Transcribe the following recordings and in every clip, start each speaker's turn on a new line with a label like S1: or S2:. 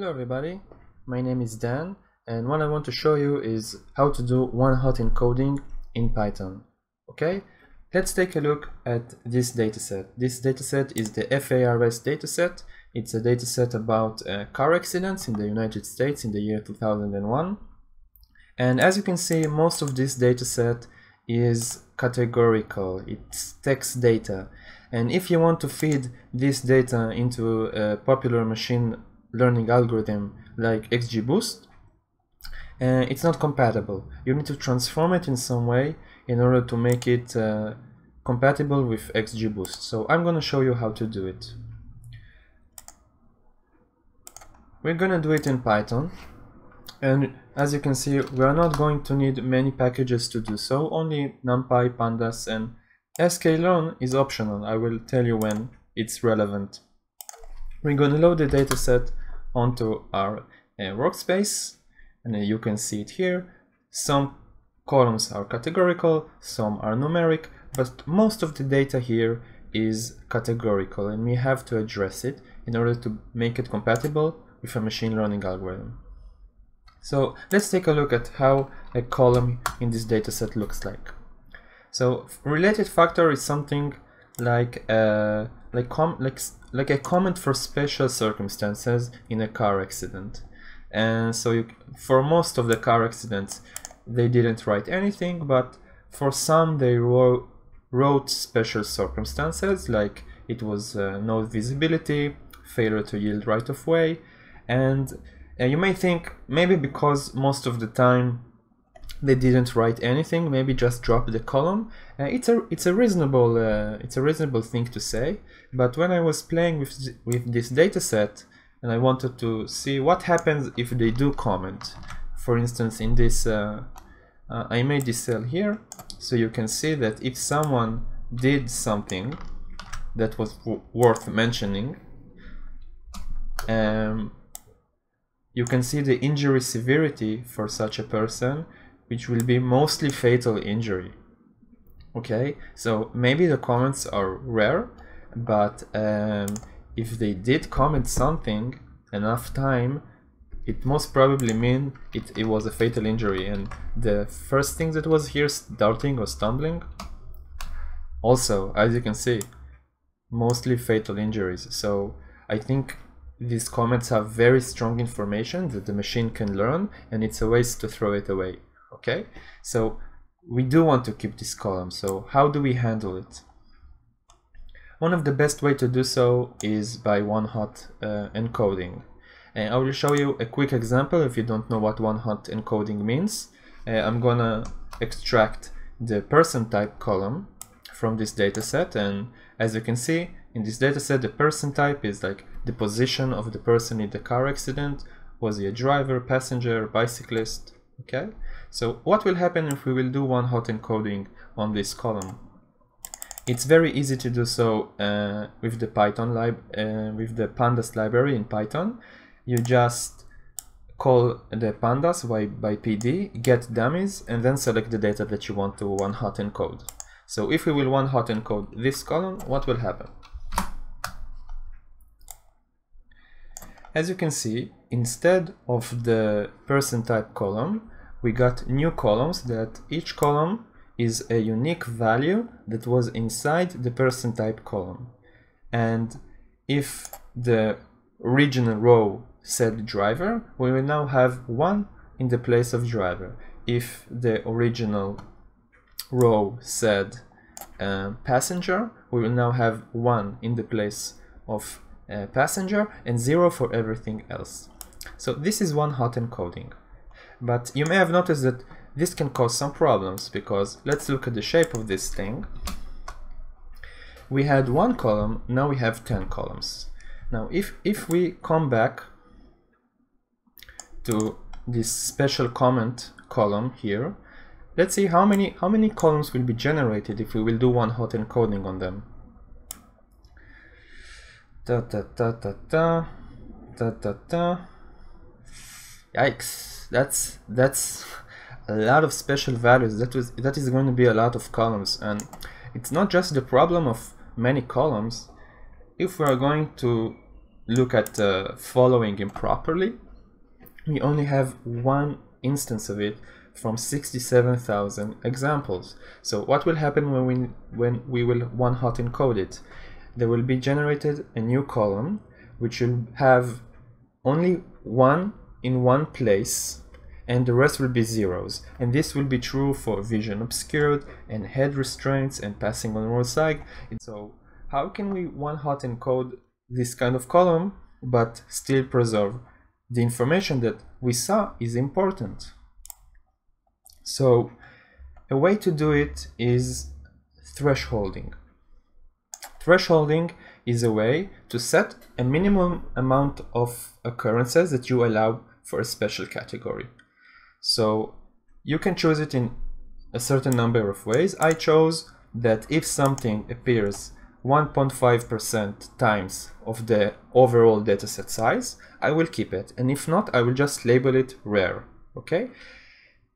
S1: Hello everybody, my name is Dan and what I want to show you is how to do one-hot encoding in Python. Okay, let's take a look at this dataset. This dataset is the FARS dataset. It's a dataset about uh, car accidents in the United States in the year 2001. And as you can see, most of this dataset is categorical, it's text data. And if you want to feed this data into a popular machine learning algorithm like XGBoost, uh, it's not compatible. You need to transform it in some way in order to make it uh, compatible with XGBoost. So I'm going to show you how to do it. We're going to do it in Python. And as you can see, we are not going to need many packages to do so, only NumPy, Pandas, and sklearn is optional. I will tell you when it's relevant. We're going to load the dataset onto our uh, workspace and you can see it here. Some columns are categorical, some are numeric, but most of the data here is categorical and we have to address it in order to make it compatible with a machine learning algorithm. So let's take a look at how a column in this dataset looks like. So related factor is something like a, like com like like a comment for special circumstances in a car accident. And so you, for most of the car accidents, they didn't write anything, but for some they wrote, wrote special circumstances, like it was uh, no visibility, failure to yield right of way, and uh, you may think maybe because most of the time they didn't write anything maybe just drop the column. Uh, it's a it's a reasonable uh, it's a reasonable thing to say but when I was playing with with this dataset and I wanted to see what happens if they do comment. For instance in this uh, uh I made this cell here so you can see that if someone did something that was worth mentioning um, you can see the injury severity for such a person which will be mostly fatal injury. Okay, so maybe the comments are rare, but um, if they did comment something enough time, it most probably mean it, it was a fatal injury. And the first thing that was here, darting or stumbling, also, as you can see, mostly fatal injuries. So I think these comments have very strong information that the machine can learn and it's a waste to throw it away okay so we do want to keep this column so how do we handle it? One of the best way to do so is by one-hot uh, encoding. And I will show you a quick example if you don't know what one-hot encoding means. Uh, I'm gonna extract the person type column from this dataset and as you can see in this dataset the person type is like the position of the person in the car accident was he a driver passenger bicyclist okay so what will happen if we will do one hot encoding on this column? It's very easy to do so uh, with the Python lib uh, with the pandas library in Python. You just call the pandas by, by pd, get dummies, and then select the data that you want to one hot encode. So if we will one hot encode this column, what will happen? As you can see, instead of the person type column, we got new columns that each column is a unique value that was inside the person type column. And if the original row said driver, we will now have one in the place of driver. If the original row said uh, passenger, we will now have one in the place of uh, passenger and zero for everything else. So this is one hot encoding. But you may have noticed that this can cause some problems because let's look at the shape of this thing. We had one column, now we have 10 columns. Now if, if we come back to this special comment column here, let's see how many how many columns will be generated if we will do one hot encoding on them. Da da da da da da da. Yikes that's that's a lot of special values that was that is going to be a lot of columns and it's not just the problem of many columns if we are going to look at uh, following improperly, we only have one instance of it from 67,000 examples. So what will happen when we, when we will one hot encode it? There will be generated a new column which will have only one in one place and the rest will be zeros. And this will be true for vision obscured and head restraints and passing on roadside. So how can we one hot encode this kind of column but still preserve the information that we saw is important? So a way to do it is thresholding. Thresholding is a way to set a minimum amount of occurrences that you allow for a special category. So you can choose it in a certain number of ways. I chose that if something appears 1.5% times of the overall dataset size, I will keep it. And if not, I will just label it rare. Okay?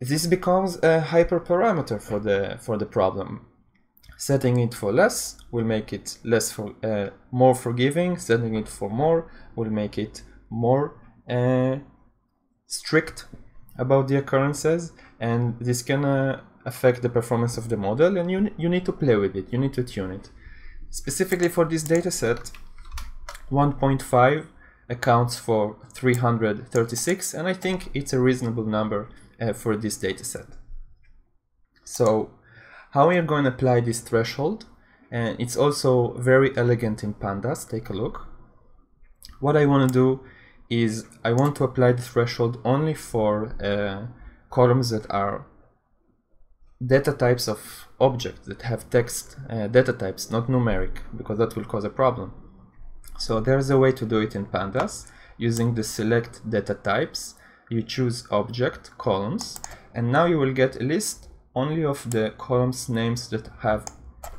S1: This becomes a hyperparameter for the for the problem. Setting it for less will make it less for uh, more forgiving. Setting it for more will make it more uh, strict about the occurrences, and this can uh, affect the performance of the model. And you you need to play with it. You need to tune it. Specifically for this dataset, 1.5 accounts for 336, and I think it's a reasonable number uh, for this dataset. So how we are going to apply this threshold, and it's also very elegant in pandas, take a look. What I want to do is I want to apply the threshold only for uh, columns that are data types of objects that have text uh, data types, not numeric, because that will cause a problem. So there's a way to do it in pandas using the select data types. You choose object columns, and now you will get a list only of the columns names that have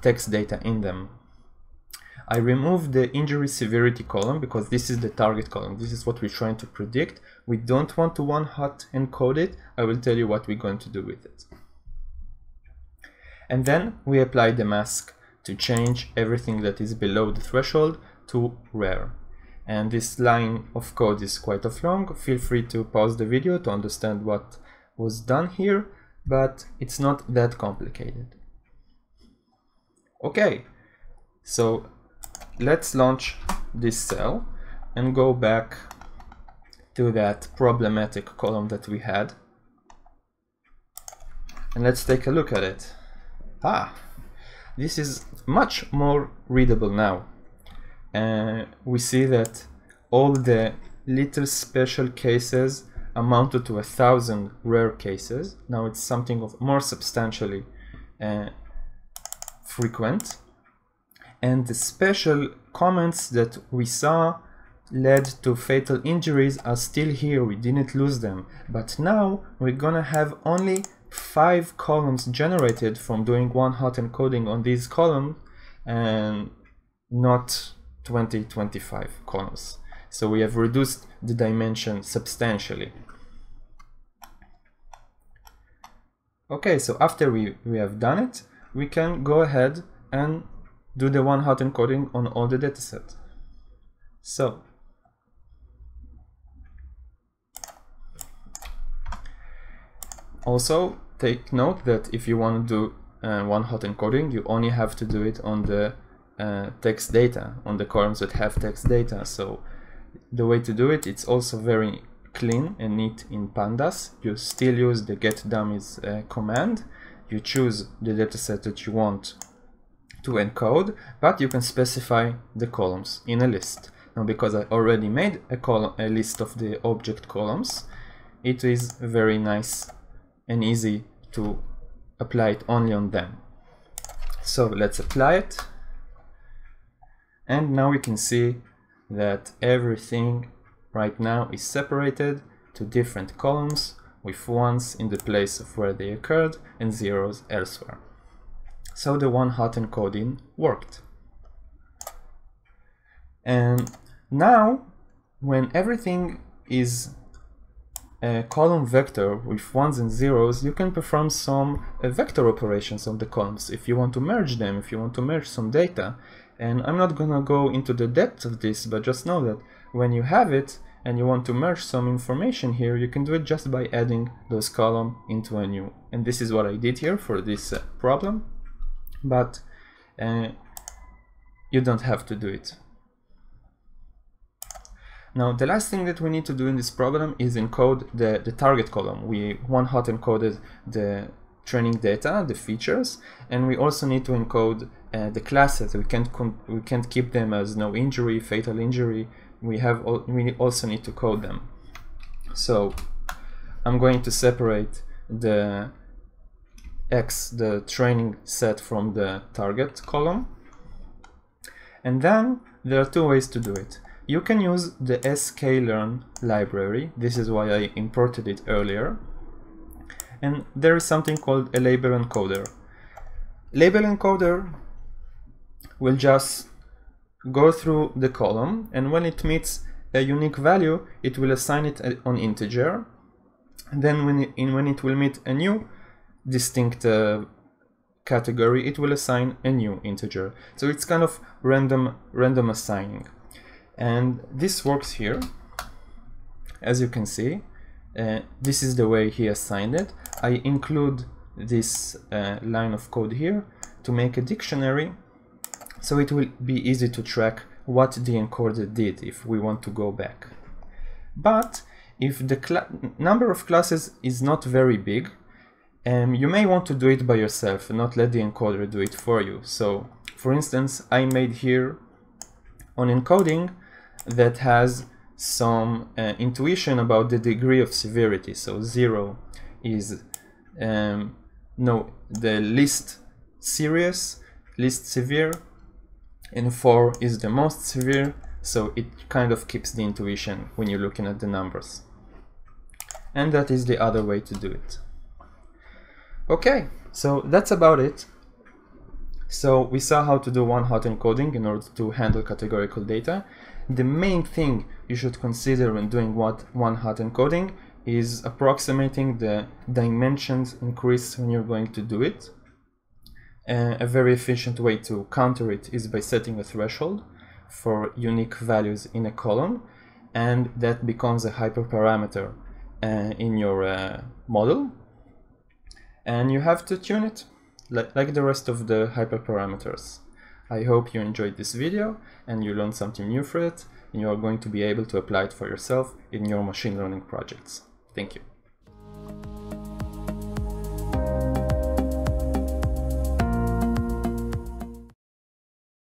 S1: text data in them. I remove the injury severity column because this is the target column. This is what we're trying to predict. We don't want to one hot encode it. I will tell you what we're going to do with it. And then we apply the mask to change everything that is below the threshold to rare. And this line of code is quite of long. Feel free to pause the video to understand what was done here, but it's not that complicated. Okay, so let's launch this cell and go back to that problematic column that we had. And let's take a look at it. Ah, this is much more readable now. Uh, we see that all the little special cases amounted to a thousand rare cases. Now it's something of more substantially uh, frequent. And the special comments that we saw led to fatal injuries are still here. We didn't lose them. But now we're gonna have only five columns generated from doing one hot encoding on these columns and not 20, 25 columns. So we have reduced the dimension substantially. Okay, so after we, we have done it, we can go ahead and do the one hot encoding on all the dataset. So Also, take note that if you want to do uh, one hot encoding, you only have to do it on the uh, text data, on the columns that have text data. So the way to do it, it's also very clean and neat in pandas. You still use the get dummies uh, command. You choose the dataset that you want to encode, but you can specify the columns in a list. Now, because I already made a, column, a list of the object columns, it is very nice and easy to apply it only on them. So let's apply it. And now we can see that everything right now is separated to different columns with ones in the place of where they occurred and zeros elsewhere. So the one hot encoding worked. And now when everything is a column vector with ones and zeros, you can perform some uh, vector operations on the columns if you want to merge them, if you want to merge some data. And I'm not gonna go into the depth of this, but just know that when you have it and you want to merge some information here, you can do it just by adding those column into a new. And this is what I did here for this uh, problem, but uh, you don't have to do it. Now, the last thing that we need to do in this problem is encode the, the target column. We one-hot encoded the training data, the features, and we also need to encode uh, the classes. We can't we can't keep them as no injury, fatal injury. We have we also need to code them. So I'm going to separate the x, the training set from the target column. And then there are two ways to do it. You can use the sklearn library. This is why I imported it earlier and there is something called a label encoder. Label encoder will just go through the column and when it meets a unique value it will assign it on integer and then when it, in, when it will meet a new distinct uh, category it will assign a new integer so it's kind of random random assigning and this works here as you can see uh, this is the way he assigned it. I include this uh, line of code here to make a dictionary so it will be easy to track what the encoder did if we want to go back. But if the number of classes is not very big, um, you may want to do it by yourself not let the encoder do it for you. So for instance, I made here an encoding that has some uh, intuition about the degree of severity. So zero is um, no the least serious, least severe, and four is the most severe. So it kind of keeps the intuition when you're looking at the numbers. And that is the other way to do it. Okay, so that's about it. So we saw how to do one-hot encoding in order to handle categorical data. The main thing you should consider when doing what one-hot encoding is approximating the dimensions increase when you're going to do it. Uh, a very efficient way to counter it is by setting a threshold for unique values in a column and that becomes a hyperparameter uh, in your uh, model and you have to tune it like, the rest of the hyperparameters. I hope you enjoyed this video and you learned something new for it and you are going to be able to apply it for yourself in your machine learning projects. Thank you.